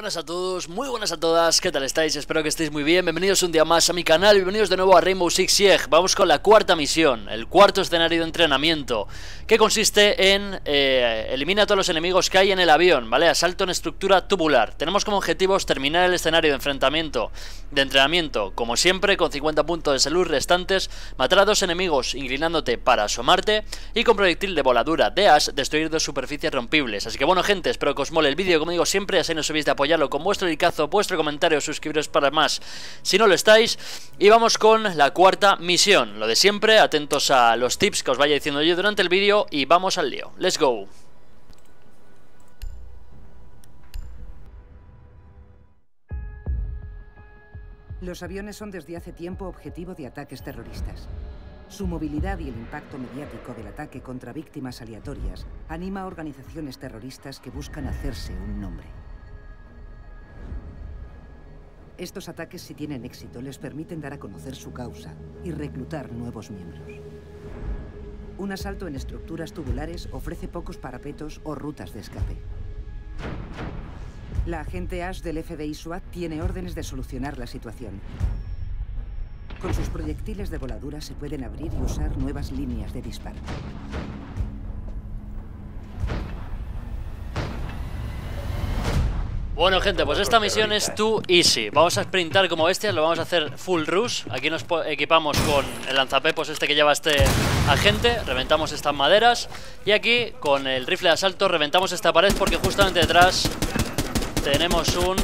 buenas a todos, muy buenas a todas, ¿qué tal estáis? Espero que estéis muy bien, bienvenidos un día más a mi canal, bienvenidos de nuevo a Rainbow Six Siege Vamos con la cuarta misión, el cuarto escenario de entrenamiento Que consiste en eh, elimina a todos los enemigos que hay en el avión, ¿vale? Asalto en estructura tubular Tenemos como objetivos terminar el escenario de enfrentamiento, de entrenamiento Como siempre, con 50 puntos de salud restantes Matar a dos enemigos inclinándote para asomarte Y con proyectil de voladura de as, destruir dos superficies rompibles Así que bueno gente, espero que os mole el vídeo, como digo siempre, así no subís de apoyarlo con vuestro licazo, vuestro comentario, suscribiros para más si no lo estáis. Y vamos con la cuarta misión. Lo de siempre, atentos a los tips que os vaya diciendo yo durante el vídeo y vamos al lío. Let's go. Los aviones son desde hace tiempo objetivo de ataques terroristas. Su movilidad y el impacto mediático del ataque contra víctimas aleatorias anima a organizaciones terroristas que buscan hacerse un nombre. Estos ataques, si tienen éxito, les permiten dar a conocer su causa y reclutar nuevos miembros. Un asalto en estructuras tubulares ofrece pocos parapetos o rutas de escape. La agente Ash del FBI SWAT tiene órdenes de solucionar la situación. Con sus proyectiles de voladura se pueden abrir y usar nuevas líneas de disparo. Bueno gente, pues esta misión es too easy. Vamos a sprintar como bestias, lo vamos a hacer full rush. Aquí nos equipamos con el lanzapepos este que lleva este agente Reventamos estas maderas Y aquí con el rifle de asalto reventamos esta pared Porque justamente detrás tenemos un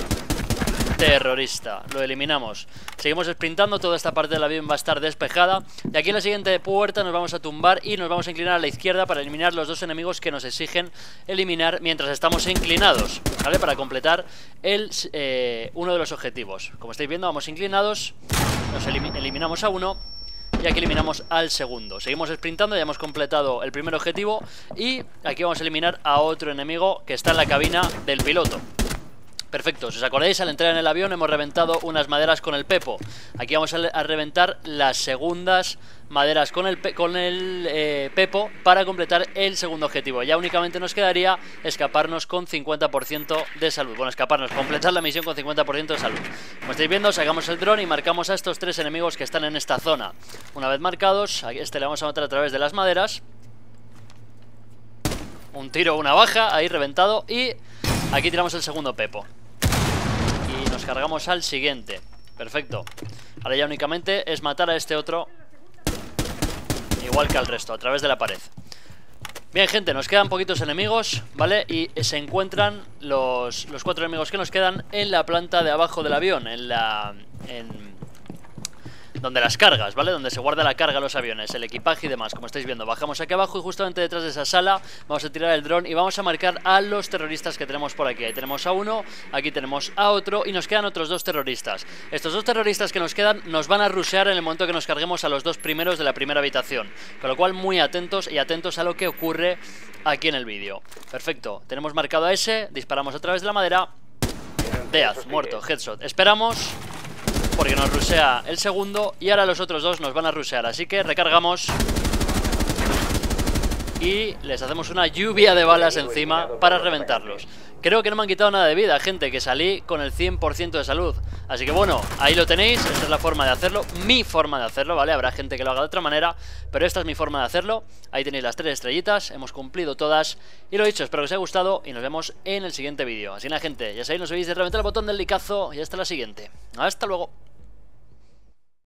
terrorista. Lo eliminamos. Seguimos sprintando, toda esta parte del avión va a estar despejada. Y aquí en la siguiente puerta nos vamos a tumbar Y nos vamos a inclinar a la izquierda para eliminar los dos enemigos que nos exigen eliminar Mientras estamos inclinados, ¿vale? Para completar el, eh, uno de los objetivos. Como estáis viendo, vamos inclinados Nos eliminamos a uno y aquí eliminamos al segundo. Seguimos sprintando, ya hemos completado el primer objetivo Y aquí vamos a eliminar a otro enemigo que está en la cabina del piloto Perfecto, si os acordáis, al entrar en el avión hemos reventado unas maderas con el pepo. Aquí vamos a, reventar las segundas maderas con el, con el eh, pepo para completar el segundo objetivo. Ya únicamente nos quedaría escaparnos con 50% de salud. Bueno, escaparnos, completar la misión con 50% de salud. Como estáis viendo, sacamos el dron y marcamos a estos tres enemigos que están en esta zona. Una vez marcados, este le vamos a matar a través de las maderas. Un tiro, una baja, ahí reventado y... Aquí tiramos el segundo pepo cargamos al siguiente. Perfecto. Ahora ya únicamente es matar a este otro Igual que al resto, a través de la pared. Bien gente, nos quedan poquitos enemigos, ¿vale? Y se encuentran los, los cuatro enemigos que nos quedan en la planta de abajo del avión En la... En, donde las cargas, ¿vale? Donde se guarda la carga los aviones, el equipaje y demás, como estáis viendo. Bajamos aquí abajo y justamente detrás de esa sala vamos a tirar el dron y vamos a marcar a los terroristas que tenemos por aquí. Ahí tenemos a uno, aquí tenemos a otro y nos quedan otros dos terroristas. Estos dos terroristas que nos quedan nos van a rushear en el momento que nos carguemos a los dos primeros de la primera habitación. Con lo cual muy atentos y atentos a lo que ocurre aquí en el vídeo. Perfecto, tenemos marcado a ese, disparamos a través de la madera. Death, muerto, headshot. Esperamos porque nos rusea el segundo y ahora los otros dos nos van a rusear. Así que recargamos y les hacemos una lluvia de balas encima para reventarlos. Creo que no me han quitado nada de vida, gente, que salí con el 100% de salud. Así que bueno, ahí lo tenéis, esta es la forma de hacerlo, mi forma de hacerlo, ¿vale? Habrá gente que lo haga de otra manera, pero esta es mi forma de hacerlo. Ahí tenéis las tres estrellitas, hemos cumplido todas. Y lo dicho, espero que os haya gustado y nos vemos en el siguiente vídeo. Así nada, gente, ya sabéis, no olvidéis de reventar el botón del licazo y hasta la siguiente. Hasta luego.